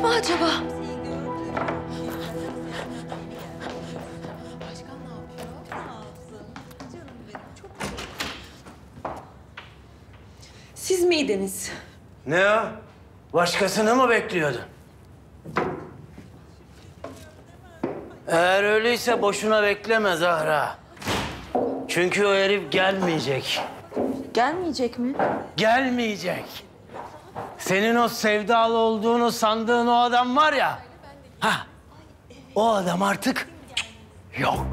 mı acaba? Siz miydiniz? Ne o? Başkasını mı bekliyordun? Eğer öyleyse boşuna bekleme Zahra. Çünkü o herif gelmeyecek. Gelmeyecek mi? Gelmeyecek. Senin o sevdalı olduğunu sandığın o adam var ya. Ha, o adam artık yok.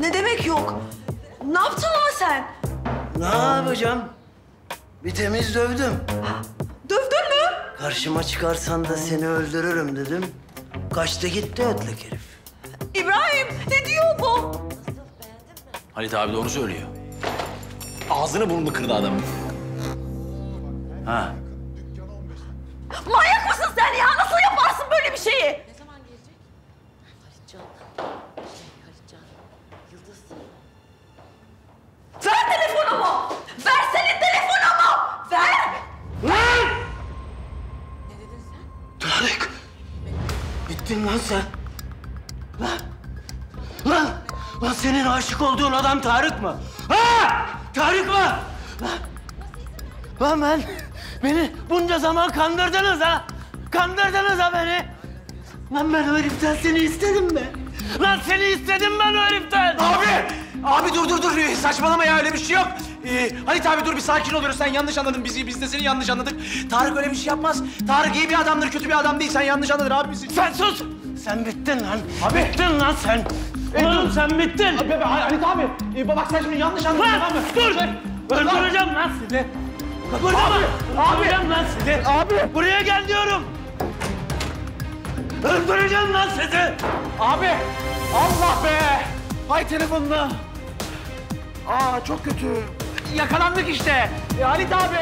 Ne demek yok? Ne yaptın ama sen? Ne yapacağım? Bir temiz dövdüm. Dövdün mü? Karşıma çıkarsan da seni öldürürüm dedim. Kaçtı gitti ötlek herif. İbrahim ne diyor bu? Halit abi doğru söylüyor. Ağzını burnunu kırdı adamın. Ha. Manyak mısın sen ya? Nasıl yaparsın böyle bir şeyi? Ver telefonumu! Versene telefonumu! Ver! Tarık. Bittin lan sen. Lan. Lan. Lan senin aşık olduğun adam Tarık mı? Ha! Tarık mı? Lan. Lan ben... Beni bunca zaman kandırdınız ha. Kandırdınız ha beni. Lan ben o heriften seni istedim mi? Lan seni istedim ben o heriften. Abi! Abi dur dur dur. Ee, Saçmalama ya öyle bir şey yok. Ee, Halit abi dur bir sakin oluyoruz. Sen yanlış anladın bizi. Biz de seni yanlış anladık. Tarık öyle bir şey yapmaz. Tarık iyi bir adamdır, kötü bir adam değil. Sen yanlış anladın abi bizi. Sen sus. Sen bittin lan. Abi. Bittin lan sen. Oğlum sen bittin. Abi, abi, Halit abi. Ee, bak sen şimdi yanlış anladın Lan tamam mı? dur! Sen- Öldüreceğim lan sizi. Kıpırdama! Abi! Öldüreceğim lan sizi. Abi! Buraya gel diyorum. Öldüreceğim lan sizi. Abi! Allah be! Hay telefonuna. Aa çok kötü. Yakalandık işte. E, Halit abi.